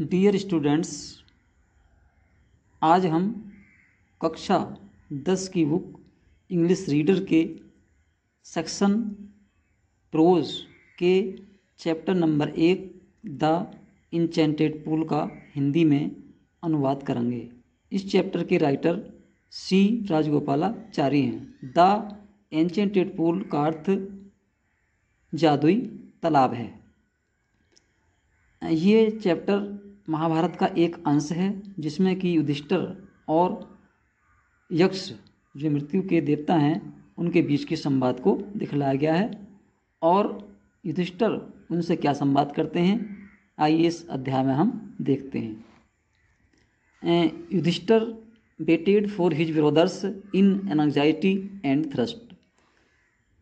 Dear students आज हम कक्षा दस की बुक इंग्लिश रीडर के सेक्शन प्रोज के चैप्टर नंबर एक द इंचेंटेड पूल का हिंदी में अनुवाद करेंगे। इस चैप्टर के राइटर सी राजगोपालाचारी हैं। द एंचेंटेड पूल का अर्थ जादुई तालाब है। ये चैप्टर महाभारत का एक अंश है, जिसमें कि युधिष्ठिर और यक्ष जो मृत्यु के देवता हैं, उनके बीच के संवाद को दिखलाया गया है। और युधिष्ठर उनसे क्या संवाद करते हैं, आइए इस अध्याय में हम देखते हैं। Yudhishthir waited for his brothers in anxiety and thirst.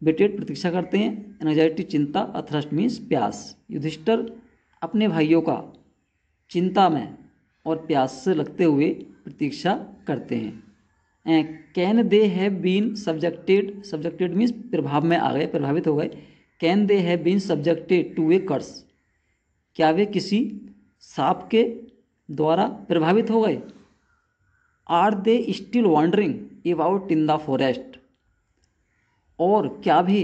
Waited प्रतीक्षा करते हैं एनजाइटी चिंता और थ्रस्ट मीन्स प्यास। युधिष्ठर अपने भाइयों का चिंता में और प्यास से लगते हुए प्रतीक्षा करते हैं। Can they have been subjected subjected means प्रभाव में आ गए, प्रभावित हो गए। Can they have been subjected to a curse क्या वे किसी सांप के द्वारा प्रभावित हो गए? Are they still wandering about in the forest और क्या भी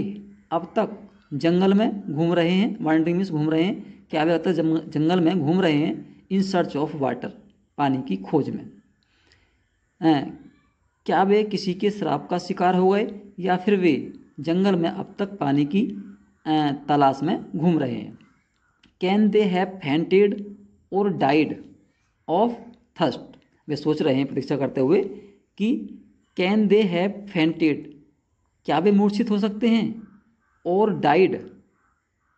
अब तक जंगल में घूम रहे हैं वॉन्डरिंग मीन्स घूम रहे हैं, क्या वे अब तक जंगल में घूम रहे हैं? इन सर्च ऑफ़ वाटर पानी की खोज में। क्या वे किसी के श्राप का शिकार हो गए, या फिर वे जंगल में अब तक पानी की तलाश में घूम रहे हैं? कैन दे हैव फेंटेड और डाइड ऑफ़ थर्स्ट वे सोच रहे हैं, प्रतीक्षा करते हुए कि कैन दे हैव फेंटेड क्या वे मूर्छित हो सकते हैं? और डाइड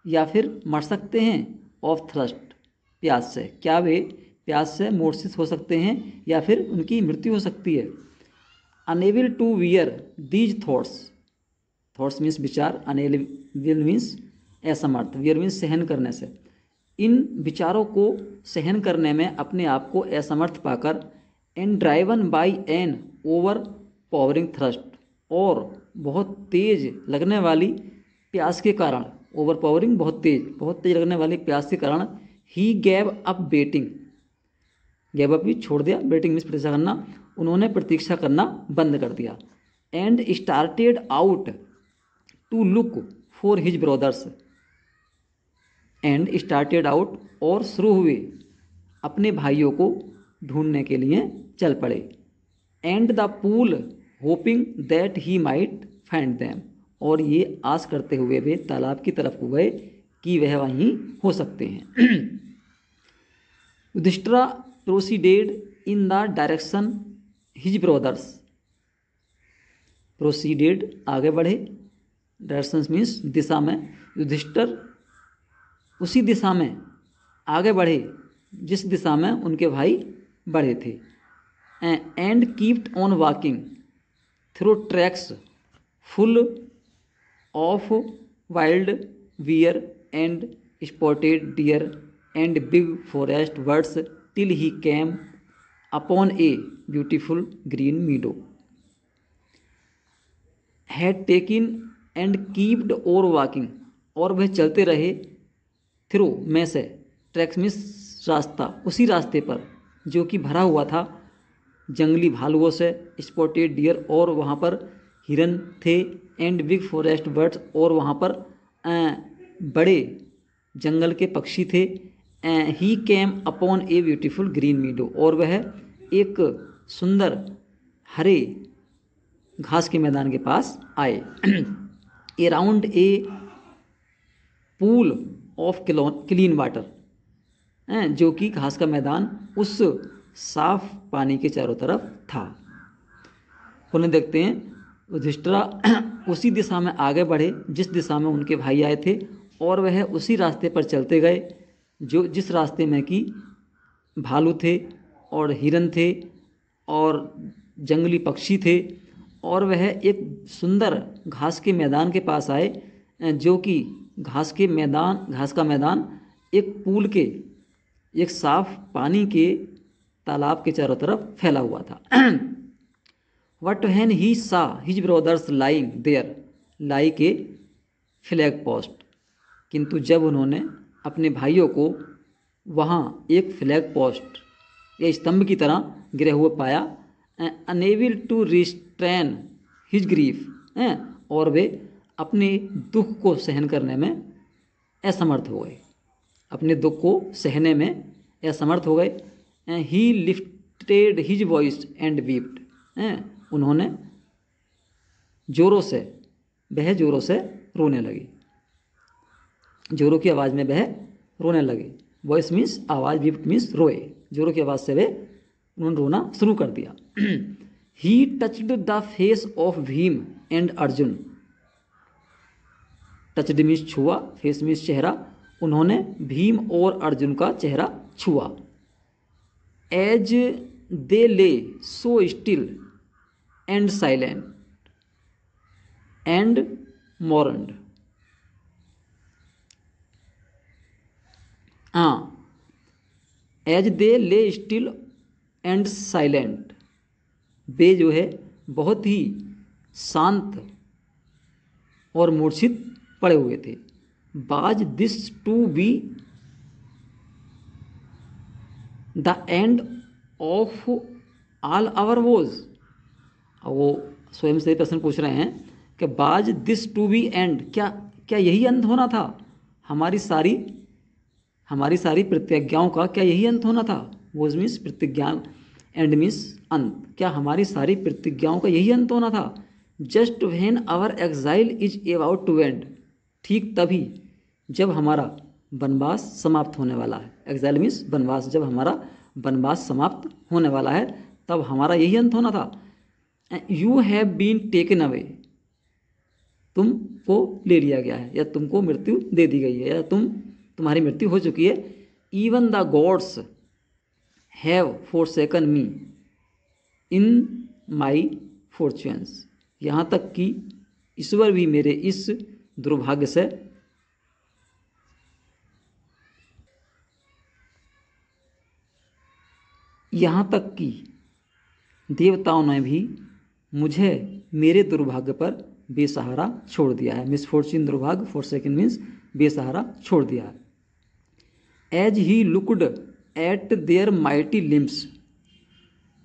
या फिर मर सकते हैं? ऑफ़ थ्रस्ट प्यास से। क्या वे प्यास से मूर्छित हो सकते हैं या फिर उनकी मृत्यु हो सकती है? Unable to bear these thoughts. Thoughts means विचार अनेबल मीन्स असमर्थ। वियर मीन्स सहन करने से। इन विचारों को सहन करने में अपने आप को असमर्थ पाकर and driven by an overpowering thirst और बहुत तेज लगने वाली प्यास के कारण। ओवर पावरिंग बहुत तेज बहुत तेज लगने वाली प्यास के कारण ही gave up waiting gave up भी छोड़ दिया बेटिंग मीन्स प्रतीक्षा करना। उन्होंने प्रतीक्षा करना बंद कर दिया। And started out to look for his brothers and started out और शुरू हुए अपने भाइयों को ढूँढने के लिए चल पड़े। And the pool hoping that he might find them और ये आस करते हुए वे तालाब की तरफ़ गए कि वह वहीं हो सकते हैं। Yudhishthira proceeded in the direction his brothers. Proceeded आगे बढ़े। डायरेक्शन मीन्स दिशा में। युधिष्ठिर उसी दिशा में आगे बढ़े, जिस दिशा में उनके भाई बढ़े थे। And kept on walking through tracks full of wild bear and spotted deer and big forest birds till he came upon a beautiful green meadow had taken and kept और वॉकिंग और वह चलते रहे थ्रो में से tracks miss रास्ता उसी रास्ते पर, जो कि भरा हुआ था। जंगली भालुओं से स्पॉटेड डियर और वहाँ पर हिरन थे एंड बिग फॉरेस्ट बर्ड्स और वहाँ पर बड़े जंगल के पक्षी थे he came upon a beautiful green meadow और वह एक सुंदर हरे घास के मैदान के पास आए। Around a pool of clean water जो कि घास का मैदान उस साफ़ पानी के चारों तरफ़ था। उन्हें देखते हैं, युधिष्ठिरा उसी दिशा में आगे बढ़े, जिस दिशा में उनके भाई आए थे और वह उसी रास्ते पर चलते गए, जो जिस रास्ते में कि भालू थे और हिरन थे और जंगली पक्षी थे और वह एक सुंदर घास के मैदान के पास आए, जो कि घास के मैदान, घास का मैदान एक पूल के, एक साफ़ पानी के तालाब के चारों तरफ़ फैला हुआ था। What then he saw his brothers lying there, like flag post. किंतु जब उन्होंने अपने भाइयों को वहाँ एक फ्लैग पोस्ट या स्तंभ की तरह गिरे हुए पाया unable to restrain his grief हैं और वे अपने दुख को सहन करने में असमर्थ हो गए। अपने दुख को सहने में असमर्थ हो गए he lifted his voice and wept हैं उन्होंने जोरों से वह जोरों से रोने लगी। जोरों की आवाज़ में वह रोने लगे। वॉइस मीन्स आवाज़ वीप्ड मीन्स रोए। जोरों की आवाज़ से वे उन्होंने रोना शुरू कर दिया। He touched the face of Bhim and Arjun. Touched means छुआ फेस मीन्स चेहरा। उन्होंने भीम और अर्जुन का चेहरा छुआ। As they lay so still and silent and mourned हाँ। एज दे ले स्टिल एंड साइलेंट वे जो है बहुत ही शांत और मूर्छित पड़े हुए थे। Was this to be the end of all our vows वो स्वयं से प्रश्न पूछ रहे हैं कि बाज दिस टू बी एंड क्या क्या यही अंत होना था? हमारी सारी हमारी सारी प्रतिज्ञाओं का क्या यही अंत होना था? वोज मीन्स प्रतिज्ञा एंड मीन्स अंत। क्या हमारी सारी प्रतिज्ञाओं का यही अंत होना था? Just when our exile is about to end ठीक तभी जब हमारा वनवास समाप्त होने वाला है। एग्जाइल मीन्स वनवास, जब हमारा वनवास समाप्त होने वाला है, तब हमारा यही अंत होना था। You have been taken away तुमको ले लिया गया है, या तुमको मृत्यु दे दी गई है, या तुम तुम्हारी मृत्यु हो चुकी है। Even the gods have forsaken me in my fortunes यहाँ तक कि ईश्वर भी मेरे इस दुर्भाग्य से यहाँ तक कि देवताओं ने भी मुझे मेरे दुर्भाग्य पर बेसहारा छोड़ दिया है। मिसफॉर्चून दुर्भाग्य फॉर सेकेंड मीन्स बेसहारा छोड़ दिया है। As he looked at their mighty limbs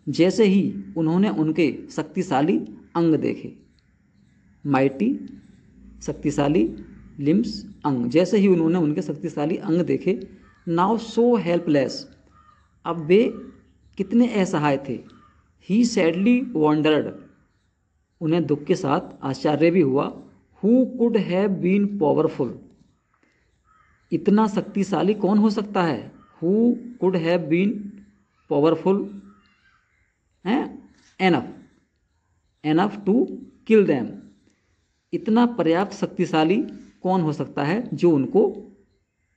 जैसे ही उन्होंने उनके शक्तिशाली अंग देखे। माइटी शक्तिशाली लिम्स अंग। जैसे ही उन्होंने उनके शक्तिशाली अंग देखे नाउ सो हेल्पलेस अब वे कितने असहाय थे। ही सैडली वॉन्डर्ड उन्हें दुख के साथ आश्चर्य भी हुआ। Who could have been powerful इतना शक्तिशाली कौन हो सकता है? Who could have been powerful हैं? Enough enough to kill them इतना पर्याप्त शक्तिशाली कौन हो सकता है जो उनको,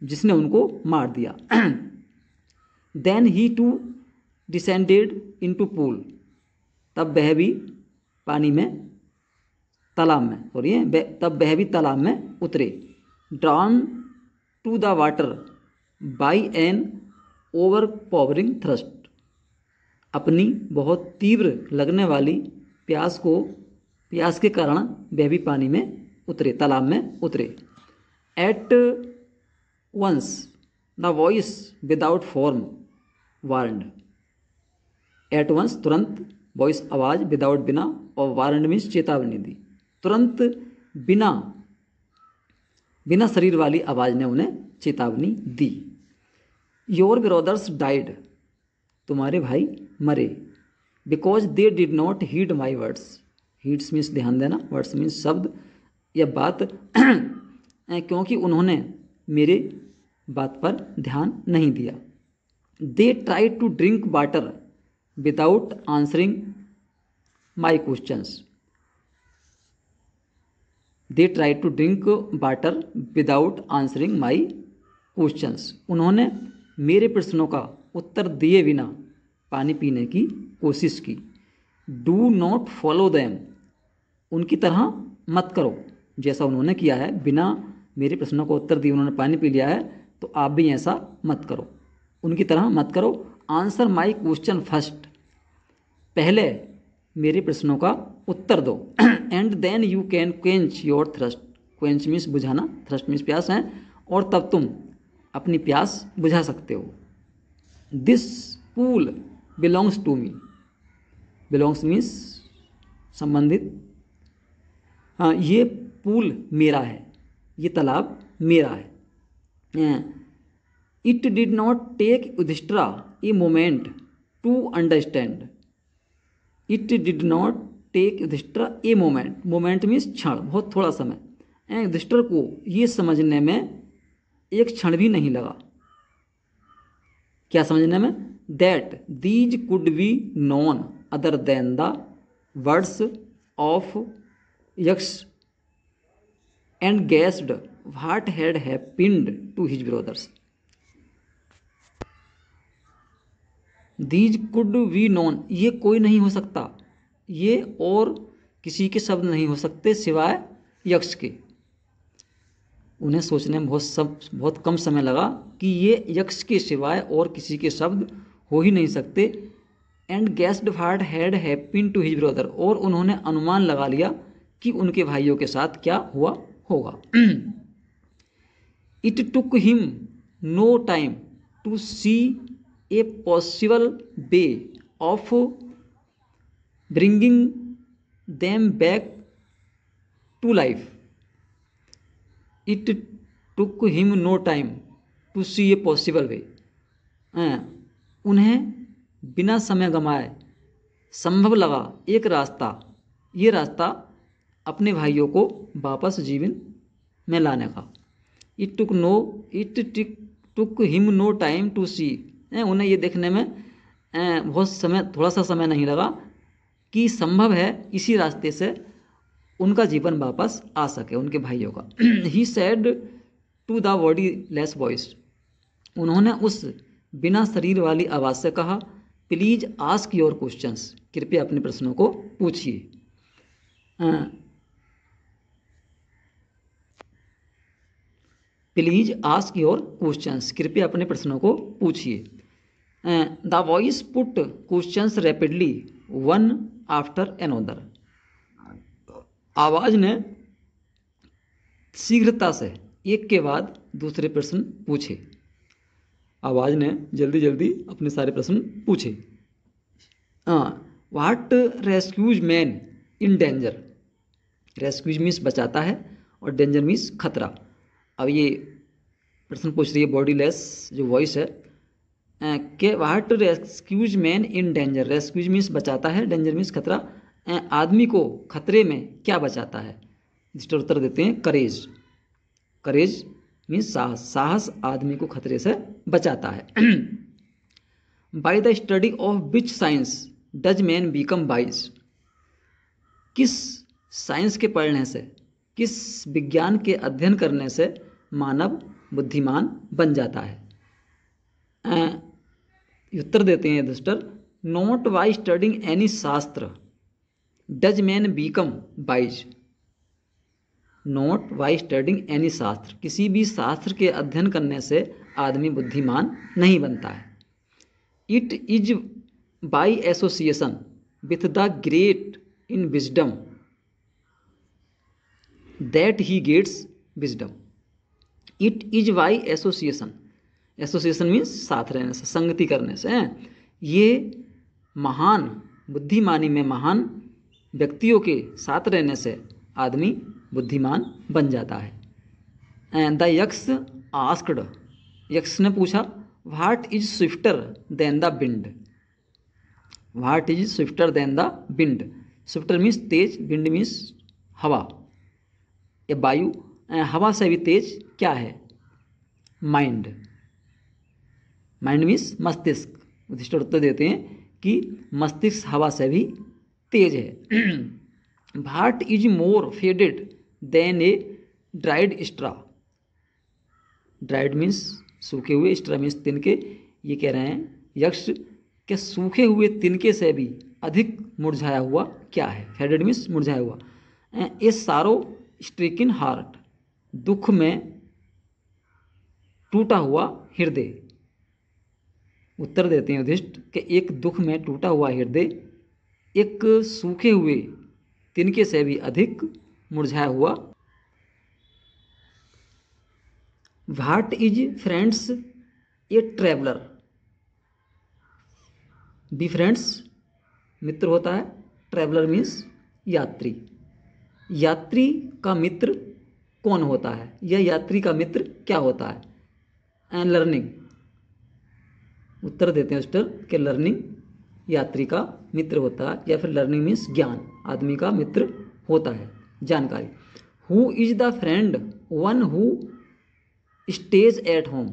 जिसने उनको मार दिया? Then he too descended into pool तब वह भी पानी में, तालाब में सॉरी तब वह भी तालाब में उतरे। Drawn to the water by an overpowering thrust अपनी बहुत तीव्र लगने वाली प्यास को, प्यास के कारण वह भी पानी में उतरे, तालाब में उतरे। At once the voice without form warned at once तुरंत वॉइस आवाज़ विदाउट बिना और वारंट मीन्स चेतावनी दी। तुरंत बिना बिना शरीर वाली आवाज़ ने उन्हें चेतावनी दी। योर ब्रदर्स डाइड तुम्हारे भाई मरे। Because they did not heed my words heeds means ध्यान देना। वर्ड्स मीन्स शब्द या बात। क्योंकि उन्होंने मेरे बात पर ध्यान नहीं दिया। They try to drink water without answering my questions they try to drink water without answering my questions उन्होंने मेरे प्रश्नों का उत्तर दिए बिना पानी पीने की कोशिश की। डू नॉट फॉलो दैम उनकी तरह मत करो। जैसा उन्होंने किया है, बिना मेरे प्रश्नों का उत्तर दिए उन्होंने पानी पी लिया है तो आप भी ऐसा मत करो। उनकी तरह मत करो। आंसर माई क्वेश्चन फ़र्स्ट पहले मेरे प्रश्नों का उत्तर दो। And then you can quench your thrust quench means बुझाना थ्रस्ट मीन्स प्यास है, और तब तुम अपनी प्यास बुझा सकते हो। This pool belongs to me belongs means संबंधित। हाँ ये पूल मेरा है। ये तालाब मेरा है। It did not take Yudhishthira a moment to understand it did not take Yudhishthira a moment moment means क्षण, बहुत थोड़ा समय। एंड युधिष्ठर को ये समझने में एक क्षण भी नहीं लगा। क्या समझने में? That these could be none other than the words of Yaksha and guessed what had happened to his brothers these could be none ये कोई नहीं हो सकता। ये और किसी के शब्द नहीं हो सकते सिवाय यक्ष के। उन्हें सोचने में बहुत सब, बहुत कम समय लगा कि ये यक्ष के सिवाय और किसी के शब्द हो ही नहीं सकते। And guessed what had happened to his brother और उन्होंने अनुमान लगा लिया कि उनके भाइयों के साथ क्या हुआ होगा। It took him no time to see a possible way of bringing them back to life it took him no time to see a possible way उन्हें बिना समय गंवाए संभव लगा एक रास्ता, ये रास्ता अपने भाइयों को वापस जीवन में लाने का। It took no it took him no time to see उन्हें ये देखने में बहुत समय थोड़ा सा समय नहीं लगा कि संभव है इसी रास्ते से उनका जीवन वापस आ सके, उनके भाइयों का। He said to the bodiless voice उन्होंने उस बिना शरीर वाली आवाज़ से कहा प्लीज़ आस्क योर क्वेश्चंस कृपया अपने प्रश्नों को पूछिए। प्लीज़ आस्क योर क्वेश्चंस कृपया अपने प्रश्नों को पूछिए। Voice put questions rapidly one after other आवाज़ ने शीघ्रता से एक के बाद दूसरे प्रश्न पूछे। आवाज़ ने जल्दी जल्दी अपने सारे प्रश्न पूछे। What rescues man in danger rescues means बचाता है और डेंजर मीन्स खतरा। अब ये प्रश्न पूछ रही है बॉडी लेस जो वॉइस है के what rescues man in danger rescues means बचाता है डेंजर मीन्स खतरा। आदमी को खतरे में क्या बचाता है? जिसका उत्तर देते हैं करेज करेज मीन्स साहस। साहस आदमी को खतरे से बचाता है। By the study of which science does man become wise किस साइंस के पढ़ने से, किस विज्ञान के अध्ययन करने से मानव बुद्धिमान बन जाता है? उत्तर देते हैं दुस्टर not by studying any shastra does man become wise not by studying any shastra किसी भी शास्त्र के अध्ययन करने से आदमी बुद्धिमान नहीं बनता है। It is by association with the great in wisdom that he gets wisdom it is by association association means साथ रहने से, संगति करने से, हैं। ये महान, बुद्धिमानी में महान व्यक्तियों के साथ रहने से आदमी बुद्धिमान बन जाता है। And the Yaksha asked Yaksha ने पूछा what is swifter than the wind what is swifter than the wind swifter means Tej wind means हवा। या वायु, हवा से भी तेज क्या है? माइंड माइंड मीन्स मस्तिष्क। युधिष्ठ उत्तर देते हैं कि मस्तिष्क हवा से भी तेज है। What is more faded than a dried straw. Dried means सूखे हुए, स्ट्रा मीन्स तिनके, ये कह रहे हैं, यक्ष के सूखे हुए तिनके से भी अधिक मुरझाया हुआ क्या है? फेडेड मीन्स मुरझाया हुआ। ए सारो स्ट्रिकिन हार्ट, दुख में टूटा हुआ हृदय। उत्तर देते हैं युधिष्ठ, कि एक दुख में टूटा हुआ हृदय, एक सूखे हुए तिनके से भी अधिक मुरझाया हुआ। What is friends, a traveller? Be friends, मित्र होता है, ट्रेवलर मीन्स यात्री। यात्री का मित्र कौन होता है? या यात्री का मित्र क्या होता है? And learning. उत्तर देते हैं उस्टर के लर्निंग यात्री का मित्र होता है, या फिर लर्निंग मीन्स ज्ञान, आदमी का मित्र होता है, जानकारी। Who is the friend one who stays at home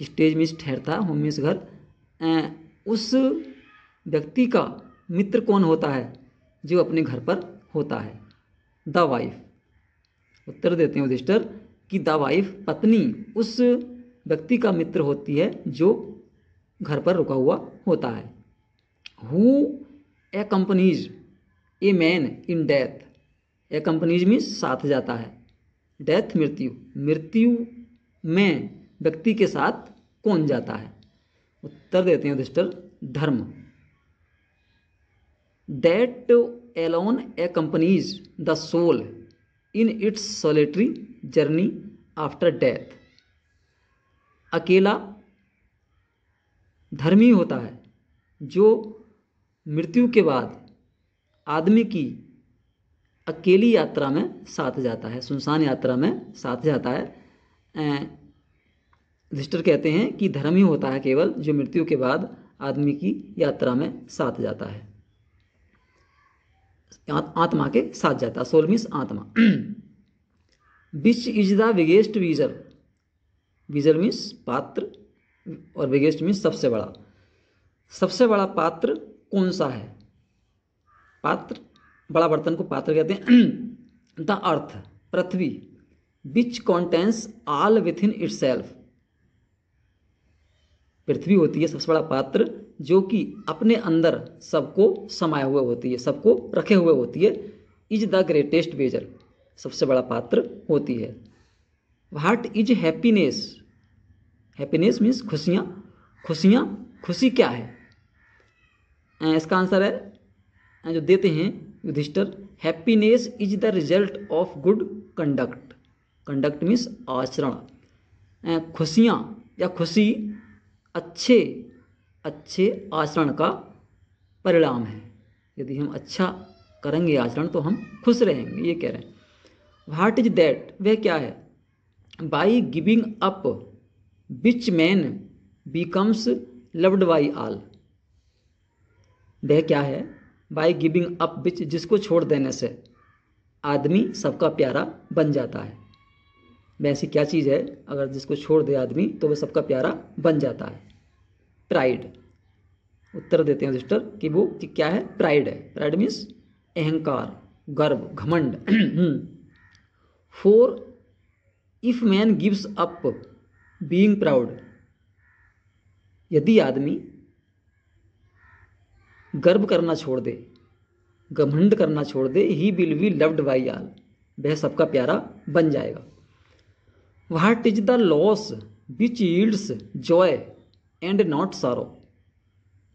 stays means ठहरता होम मीन्स घर। उस व्यक्ति का मित्र कौन होता है? जो अपने घर पर होता है। द वाइफ उत्तर देते हैं युधिष्ठर कि द वाइफ पत्नी, उस व्यक्ति का मित्र होती है जो घर पर रुका हुआ होता है। Who accompanies a man in death accompanies means साथ जाता है। डेथ मृत्यु। मृत्यु में व्यक्ति के साथ कौन जाता है? उत्तर देते हैं Yudhishthira dharma. That alone accompanies the soul in its solitary journey after death अकेला धर्मी होता है, जो मृत्यु के बाद आदमी की अकेली यात्रा में साथ जाता है, सुनसान यात्रा में साथ जाता है। युधिष्ठिर कहते हैं कि धर्म ही होता है केवल जो मृत्यु के बाद आदमी की यात्रा में साथ जाता है। आत्मा के साथ जाता है सोल मीन्स आत्मा। Which is the biggest vessel vessel means पात्र और बिगेस्ट मीन्स सबसे बड़ा। सबसे बड़ा पात्र कौन सा है? पात्र, बड़ा बर्तन को पात्र कहते हैं। The earth, Prithvi which contains all within itself पृथ्वी होती है सबसे बड़ा पात्र, जो कि अपने अंदर सबको समाये हुए होती है, सबको रखे हुए होती है। इज़ द ग्रेटेस्ट वेजर सबसे बड़ा पात्र होती है। What is happiness happiness means खुशियाँ। खुशियाँ, खुशी क्या है? इसका आंसर है जो देते हैं Yudhishthira happiness is the result of good conduct conduct means आचरण। खुशियाँ या खुशी अच्छे अच्छे आचरण का परिणाम है। यदि हम अच्छा करेंगे आचरण तो हम खुश रहेंगे, ये कह रहे हैं। वाट इज़ दैट वह क्या है? By giving up which man becomes loved by all वह क्या है? बाई गिविंग अप विच जिसको छोड़ देने से। आदमी सबका प्यारा बन जाता है। वैसी क्या चीज़ है? अगर जिसको छोड़ दे आदमी तो वह सबका प्यारा बन जाता है। प्राइड उत्तर देते हैं सिस्टर कि वो कि क्या है? प्राइड है। प्राइड मीन्स अहंकार, गर्व, घमंड। For if man gives up being proud यदि आदमी गर्व करना छोड़ दे, घमंड करना छोड़ दे he will be loved by all वह सबका प्यारा बन जाएगा। What is the loss which yields joy and not sorrow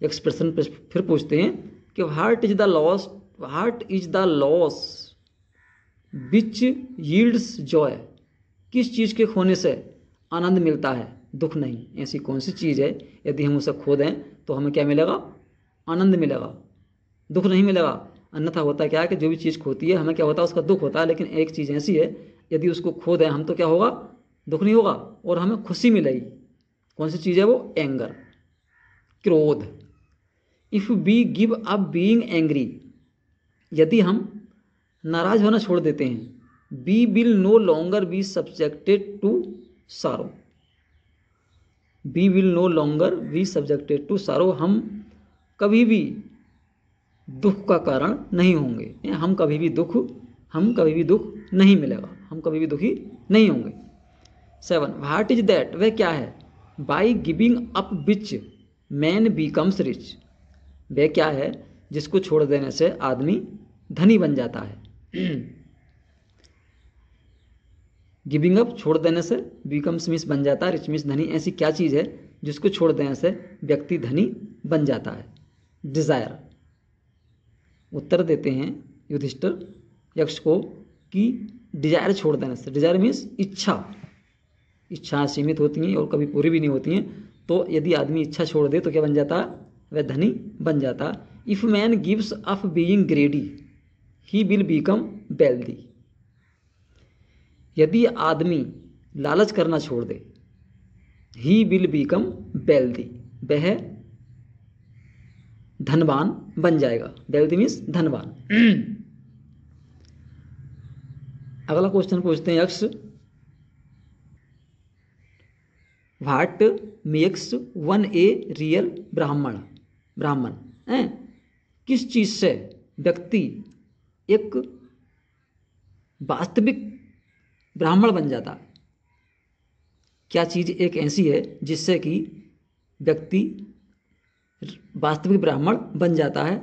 expression फिर पूछते हैं कि heart is the loss heart is the loss which yields joy किस चीज़ के खोने से? आनंद मिलता है, दुख नहीं। ऐसी कौन सी चीज़ है, यदि हम उसे खो दें तो हमें क्या मिलेगा? आनंद मिलेगा। दुख नहीं मिलेगा। अन्यथा होता क्या है कि जो भी चीज़ खोती है, हमें क्या होता है, उसका दुख होता है, लेकिन एक चीज़ ऐसी है, यदि उसको खो दें, हम तो क्या होगा? दुख नहीं होगा, और हमें खुशी मिलेगी। कौन सी चीज़ है वो? एंगर। क्रोध। If we give up being angry यदि हम नाराज़ होना छोड़ देते हैं we will no longer be subjected to sorrow. We will no longer be subjected to sorrow. हम कभी भी दुख का कारण नहीं होंगे। हम कभी भी दुख, हम कभी भी दुख नहीं मिलेगा। हम कभी भी दुखी नहीं होंगे। सेवन वाट इज़ दैट वह क्या है? By giving up which man becomes rich वह क्या है जिसको छोड़ देने से आदमी धनी बन जाता है? गिविंग अप, छोड़ देने से बिकम्स मिस बन जाता है रिच मिस धनी, ऐसी क्या चीज़ है जिसको छोड़ देने से व्यक्ति धनी बन जाता है? डिज़ायर उत्तर देते हैं युधिष्ठर यक्ष को कि डिज़ायर छोड़ देने से। डिज़ायर मीन्स इच्छा। इच्छाएँ सीमित होती हैं और कभी पूरी भी नहीं होती हैं तो यदि आदमी इच्छा छोड़ दे तो क्या बन जाता? वह धनी बन जाता। If man gives up being greedy he will become wealthy यदि आदमी लालच करना छोड़ दे ही विल बिकम वेल्दी वह धनवान बन जाएगा। वेल्दी मीन्स धनवान। अगला क्वेश्चन पूछते हैं Yaksha what makes one a real Brahmin? Brahmin, है? किस चीज़ से व्यक्ति एक वास्तविक ब्राह्मण बन जाता। क्या चीज़ एक ऐसी है जिससे कि व्यक्ति वास्तविक ब्राह्मण बन जाता है?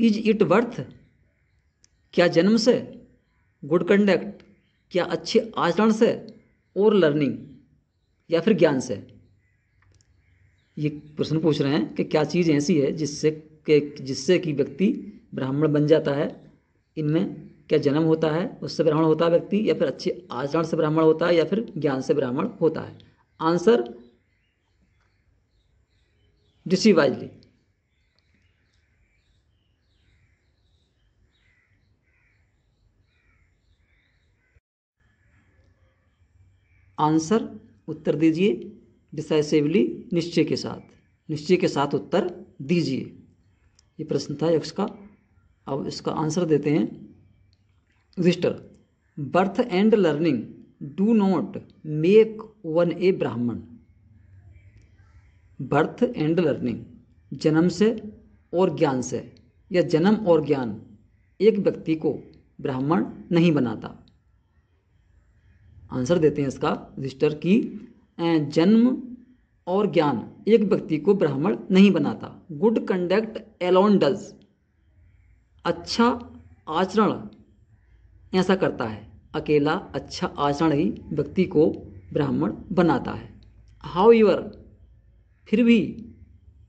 Is it worth? क्या जन्म से, गुड कंडक्ट, क्या अच्छे आचरण से, और लर्निंग, या फिर ज्ञान से? ये प्रश्न पूछ रहे हैं कि क्या चीज़ ऐसी है जिससे कि जिससे कि व्यक्ति ब्राह्मण बन जाता है? इनमें क्या जन्म होता है, उससे ब्राह्मण होता है व्यक्ति, या फिर अच्छे आचरण से ब्राह्मण होता है, या फिर ज्ञान से ब्राह्मण होता है? Answer decisively. आंसर उत्तर दीजिए डिसाइसिवली निश्चय के साथ। निश्चय के साथ उत्तर दीजिए। ये प्रश्न था यक्ष का अब इसका आंसर देते हैं Yudhishthira birth and learning do not make one a Brahmin birth and learning जन्म से और ज्ञान से या जन्म और ज्ञान एक व्यक्ति को ब्राह्मण नहीं बनाता आंसर देते हैं इसका युधिष्ठर की जन्म और ज्ञान एक व्यक्ति को ब्राह्मण नहीं बनाता गुड कंडक्ट एलोन डज अच्छा आचरण ऐसा करता है। अकेला अच्छा आचरण ही व्यक्ति को ब्राह्मण बनाता है। हाउ यूर फिर भी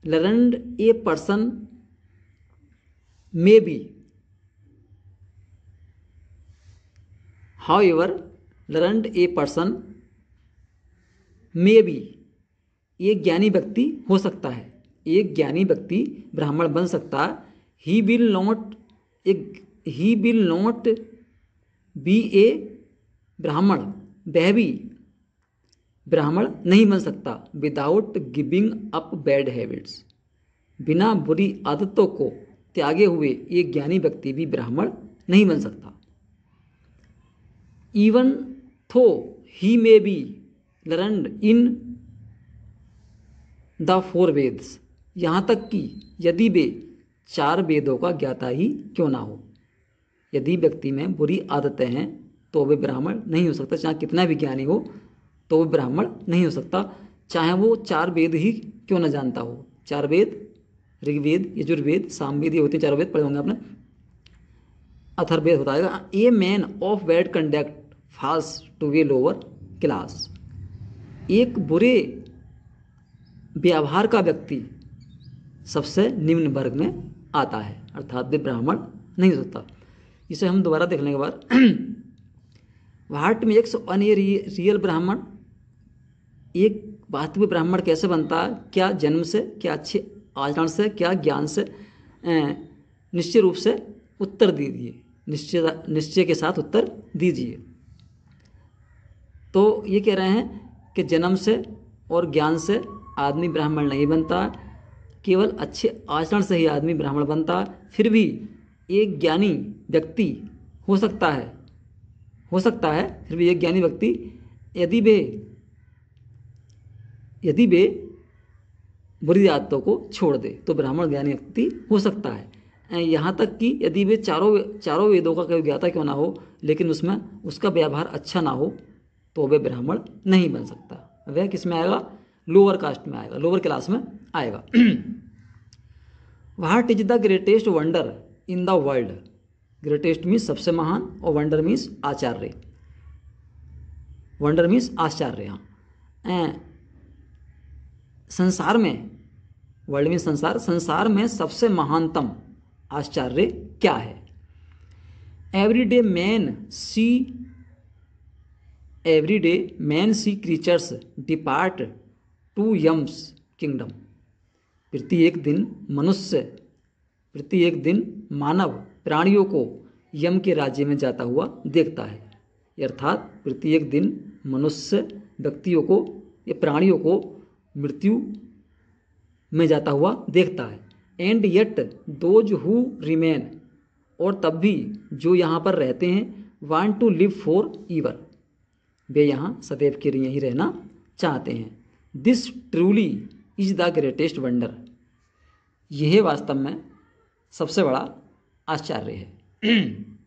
learned a person may be however learned a person may be एक ज्ञानी व्यक्ति हो सकता है। एक ज्ञानी व्यक्ति ब्राह्मण बन सकता ही। विल नॉट एक he will not be a Brahmin वह भी ब्राह्मण नहीं बन सकता। Without giving up bad habits बिना बुरी आदतों को त्यागे हुए ये ज्ञानी व्यक्ति भी ब्राह्मण नहीं बन सकता। Even though he may be learned in the four Vedas यहाँ तक कि यदि वे चार वेदों का ज्ञाता ही क्यों ना हो। यदि व्यक्ति में बुरी आदतें हैं तो वे ब्राह्मण नहीं हो सकता। चाहे कितना भी ज्ञानी हो तो वह ब्राह्मण नहीं हो सकता। चाहे वो चार वेद ही क्यों न जानता हो। चार वेद, ऋग्वेद, यजुर्वेद, सामवेद, ये होते चार वेद पढ़े होंगे आपने। अथर्वेद होता है। A man of bad conduct falls to the lower class एक बुरे व्यवहार का व्यक्ति सबसे निम्न वर्ग में आता है। अर्थात वे ब्राह्मण नहीं हो सकता। इसे हम दोबारा देखने के बाद वाट में एक ए रियल ब्राह्मण, एक वास्तविक ब्राह्मण कैसे बनता? है क्या जन्म से, क्या अच्छे आचरण से, क्या ज्ञान से? निश्चय रूप से उत्तर दीजिए। निश्चय निश्चय के साथ उत्तर दीजिए। तो ये कह रहे हैं कि जन्म से और ज्ञान से आदमी ब्राह्मण नहीं बनता। केवल अच्छे आचरण से ही आदमी ब्राह्मण बनता। फिर भी एक ज्ञानी व्यक्ति हो सकता है। हो सकता है फिर भी एक ज्ञानी व्यक्ति। यदि वे यदि वे बुरी आदतों को छोड़ दे तो ब्राह्मण ज्ञानी व्यक्ति हो सकता है। यहाँ तक कि यदि वे चारों चारों वेदों का कोई ज्ञाता क्यों ना हो, लेकिन उसमें उसका व्यवहार अच्छा ना हो तो वह ब्राह्मण नहीं बन सकता। वह किसमें आएगा? लोअर कास्ट में आएगा, लोअर क्लास में आएगा। What is the greatest wonder in the world. Greatest means सबसे महान और वंडर मीन्स आचार्य। वंडर मीन्स आचार्य हाँ। संसार में, वर्ल्ड मीन्स संसार संसार में सबसे महानतम आश्चर्य क्या है? Every day man see every day man see creatures depart to Yama's kingdom प्रत्येक दिन मनुष्य प्रत्येक दिन मानव प्राणियों को यम के राज्य में जाता हुआ देखता है। अर्थात प्रत्येक दिन मनुष्य व्यक्तियों को, या प्राणियों को मृत्यु में जाता हुआ देखता है। And yet those who remain और तब भी जो यहाँ पर रहते हैं want to live forever वे यहाँ सदैव के लिए ही रहना चाहते हैं। This truly is the greatest wonder यह वास्तव में सबसे बड़ा आश्चर्य है।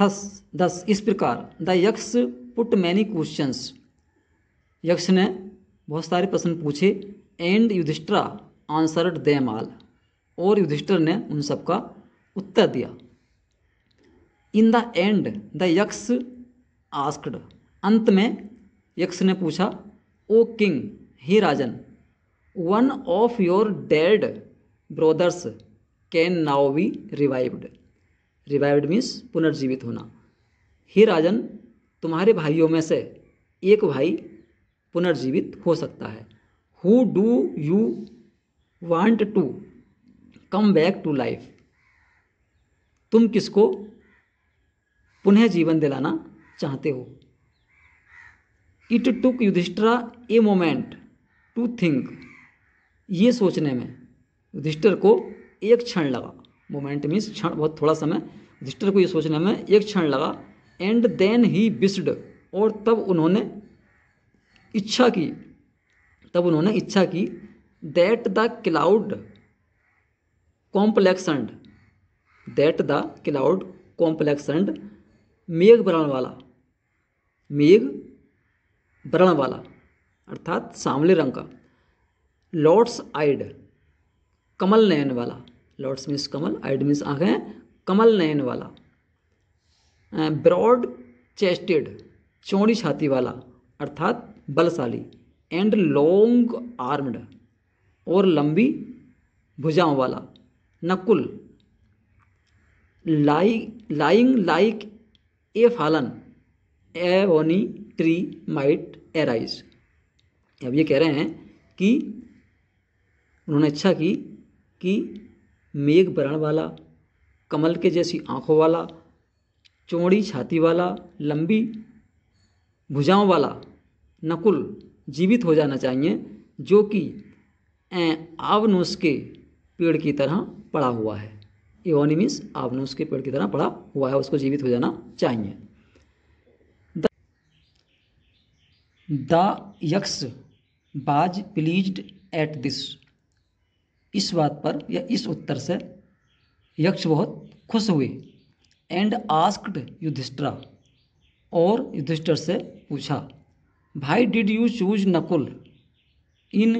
थस, दस, इस प्रकार, द यक्ष पुट मैनी क्वेश्चंस। यक्ष ने बहुत सारे प्रश्न पूछे, and Yudhishthira answered them all और युधिष्ठर ने उन सबका उत्तर दिया। In the end, the Yaksha asked. अंत में यक्ष ने पूछा, ओ किंग हे राजन one of your dead brothers can now be revived revived means पुनर्जीवित होना। हे राजन, तुम्हारे भाइयों में से एक भाई पुनर्जीवित हो सकता है। Who do you want to come back to life तुम किसको पुनः जीवन दिलाना चाहते हो? It took Yudhishthira a moment to think ये सोचने में युधिष्ठर को एक क्षण लगा। मोमेंट मीन्स क्षण, बहुत थोड़ा समय। युधिष्ठर को ये सोचने में एक क्षण लगा। एंड देन ही बिस्ड और तब उन्होंने इच्छा की। तब उन्होंने इच्छा की that the cloud complexioned that the cloud complexioned मेघ वर्ण वाला, मेघ वर्ण वाला। अर्थात सांवले रंग का। लॉर्ड्स आइड कमल नयन वाला। लॉर्ड्स मीन्स कमल आइड मीन्स आँखें कमल नयन वाला। ब्रॉड चेस्टेड चौड़ी छाती वाला, अर्थात बलशाली। एंड लॉन्ग आर्म्ड और लंबी भुजाओं वाला। Nakul, lie lying like a fallen ebony tree might arise अब ये कह रहे हैं कि उन्होंने इच्छा की कि मेघ वर्ण वाला, कमल के जैसी आँखों वाला, चौड़ी छाती वाला, लंबी भुजाओं वाला, नकुल जीवित हो जाना चाहिए, जो कि आवनुस के पेड़ की तरह पड़ा हुआ है। एवोनी मीन्स आवनुस के पेड़ की तरह पड़ा हुआ है, उसको जीवित हो जाना चाहिए। The Yaksh was pleased at this इस बात पर या इस उत्तर से यक्ष बहुत खुश हुए एंड आस्क्ड युधिष्ठरा और युधिष्ठर से पूछा, भाई did you choose Nakul in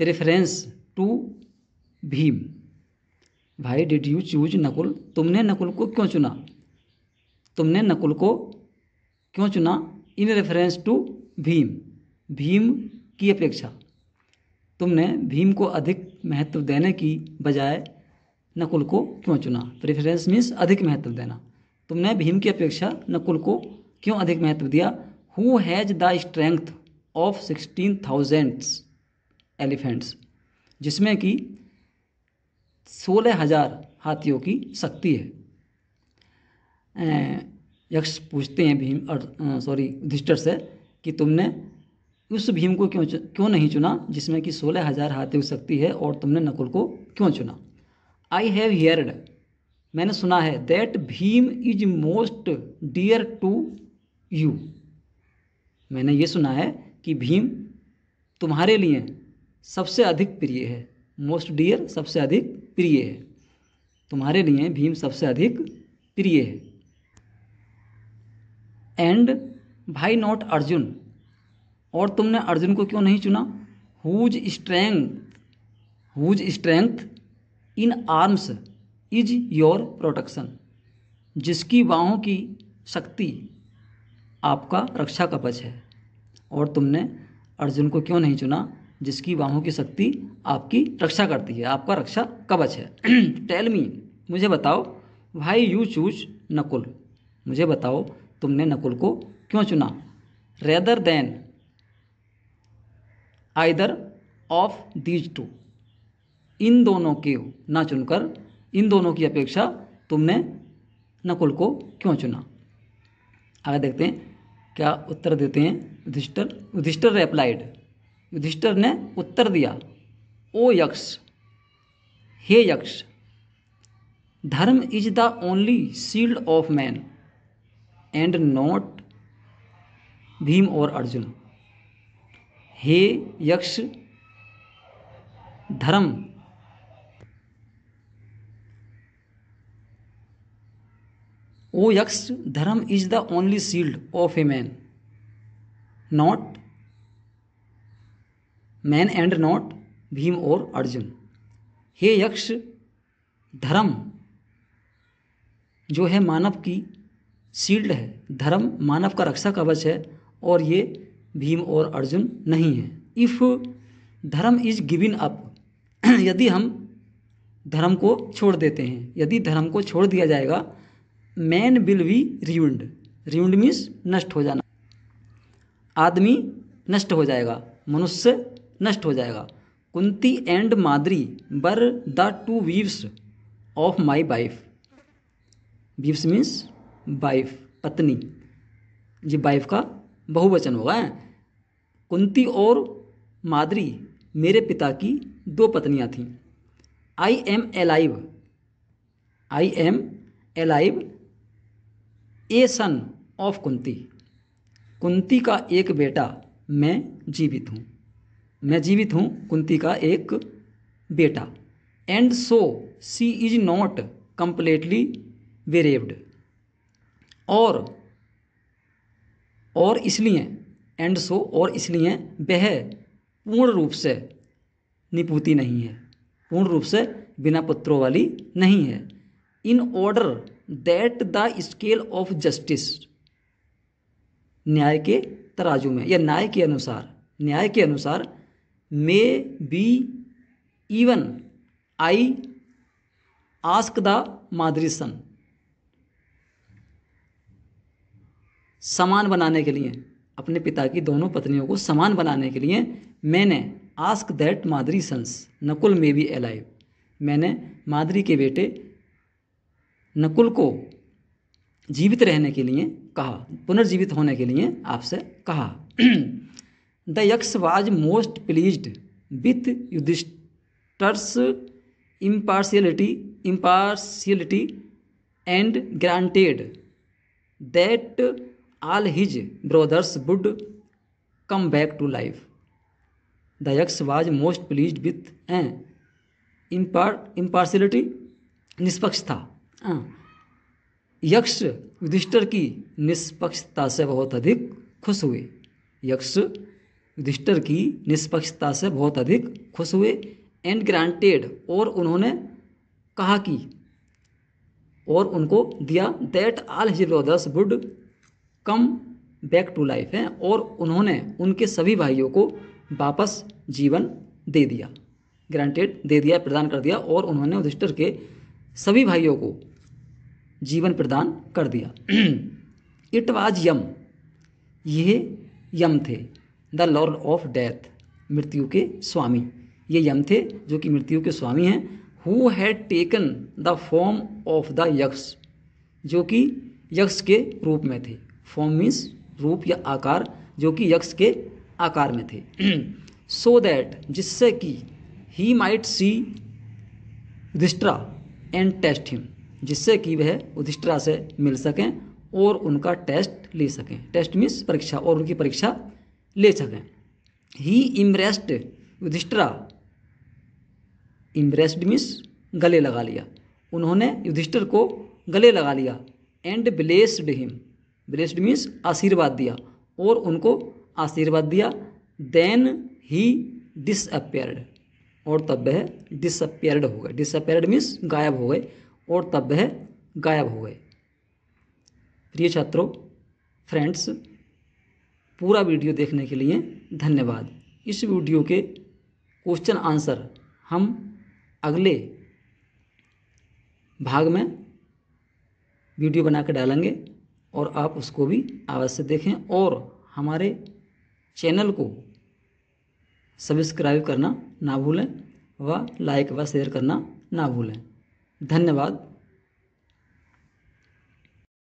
reference to Bhim भाई डिड यू चूज़ नकुल तुमने नकुल को क्यों चुना? तुमने नकुल को क्यों चुना in reference to Bhim Bhim की अपेक्षा। तुमने भीम को अधिक महत्व देने की बजाय नकुल को क्यों चुना? प्रेफरेंस मीन्स अधिक महत्व देना। तुमने भीम की अपेक्षा नकुल को क्यों अधिक महत्व दिया? Who has the strength of sixteen thousands elephants जिसमें कि सोलह हज़ार हाथियों की शक्ति है। यक्ष पूछते हैं भीम सॉरी युधिष्ठर से कि तुमने उस भीम को क्यों क्यों नहीं चुना, जिसमें कि सोलह हज़ार हाथी की सकती है और तुमने नकुल को क्यों चुना? आई हैव हियर्ड मैंने सुना है that Bhim is most dear to you मैंने ये सुना है कि भीम तुम्हारे लिए सबसे अधिक प्रिय है मोस्ट डियर सबसे अधिक प्रिय है। तुम्हारे लिए भीम सबसे अधिक प्रिय है। एंड भाई नॉट अर्जुन और तुमने अर्जुन को क्यों नहीं चुना? Whose strength whose strength in arms is your protection जिसकी बाहों की शक्ति आपका रक्षा कवच है। और तुमने अर्जुन को क्यों नहीं चुना? जिसकी बाहों की शक्ति आपकी रक्षा करती है, आपका रक्षा कवच है। टेल मी मुझे बताओ भाई यू चूज़ नकुल? मुझे बताओ, तुमने नकुल को क्यों चुना? Rather than either of these two. इन दोनों के ना चुनकर, इन दोनों की अपेक्षा तुमने नकुल को क्यों चुना? आगे देखते हैं, क्या उत्तर देते हैं युधिष्ठर? युधिष्ठर रेप्लाइड युधिष्ठर ने उत्तर दिया, ओ यक्ष, हे Yaksha, dharma is the only shield of man and not Bhim और अर्जुन। हे यक्ष धर्म। ओ Yaksha dharma is the only shield of a man not man and not Bhim और अर्जुन। हे यक्ष धर्म जो है मानव की शील्ड है। धर्म मानव का रक्षा कवच है और ये भीम और अर्जुन नहीं है। इफ़ धर्म इज़ गिविन अप यदि हम धर्म को छोड़ देते हैं, यदि धर्म को छोड़ दिया जाएगा man will be ruined ruined means नष्ट हो जाना। आदमी नष्ट हो जाएगा, मनुष्य नष्ट हो जाएगा। Kunti and Madri were the two wives of my wife wives means wife पत्नी। ये वाइफ का बहुवचन होगा। कुंती और मादरी मेरे पिता की दो पत्नियाँ थीं। I am alive I am alive a son of Kunti. Kunti का एक बेटा मैं जीवित हूँ। मैं जीवित हूँ कुंती का एक बेटा। And so she is not completely bereaved और और इसलिए एंड सो और इसलिए वह पूर्ण रूप से निपुति नहीं है। पूर्ण रूप से बिना पत्रों वाली नहीं है। In order that the scale of justice न्याय के तराजू में, या न्याय के अनुसार, न्याय के अनुसार may be even I ask the Madri son समान बनाने के लिए, अपने पिता की दोनों पत्नियों को समान बनाने के लिए मैंने ask that Madri sons Nakul may be alive मैंने मादरी के बेटे नकुल को जीवित रहने के लिए कहा, पुनर्जीवित होने के लिए आपसे कहा। The Yaksha was most pleased with Yudhishthir's impartiality impartiality and granted that all his brothers would come back to life. The Yaks was most pleased with an impartiality निष्पक्षता यक्ष युधिष्ठर की निष्पक्षता से बहुत अधिक खुश हुए। यक्ष युधिष्ठर की निष्पक्षता से बहुत अधिक खुश हुए एंड ग्रांटेड और उन्होंने कहा कि और उनको दिया that all his brothers would come back to life हैं और उन्होंने उनके सभी भाइयों को वापस जीवन दे दिया। ग्रांटेड दे दिया, प्रदान कर दिया और उन्होंने युधिष्ठिर के सभी भाइयों को जीवन प्रदान कर दिया। इट वाज यम ये यम थे। द लॉर्ड ऑफ़ डेथ मृत्यु के स्वामी। ये यम थे, जो कि मृत्यु के स्वामी हैं। Who had taken the form of the Yaksha, जो कि यक्ष के रूप में थे। फॉर्म मीन्स रूप या आकार जो कि यक्ष के आकार में थे। सो दैट जिससे कि he might see Yudhishthira and test him जिससे कि वह युधिष्ठरा से मिल सकें और उनका टेस्ट ले सकें। टेस्ट मीन्स परीक्षा और उनकी परीक्षा ले सकें। ही इम्रेस्ड युधिष्ठरा इम्रेस्ड मीन्स गले लगा लिया। उन्होंने युधिष्ठिर को गले लगा लिया and blessed him blessed means आशीर्वाद दिया। और उनको आशीर्वाद दिया। देन ही डिसअपेयर्ड और तब वह डिसअपेयर्ड हो गए। डिसअपेयर्ड मीन्स गायब हो गए। और तब वह गायब हो गए। प्रिय छात्रों फ्रेंड्स पूरा वीडियो देखने के लिए धन्यवाद। इस वीडियो के क्वेश्चन आंसर हम अगले भाग में वीडियो बना कर डालेंगे। और आप उसको भी अवश्य देखें और हमारे चैनल को सब्सक्राइब करना ना भूलें व लाइक व शेयर करना ना भूलें। धन्यवाद।